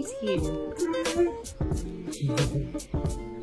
He's here.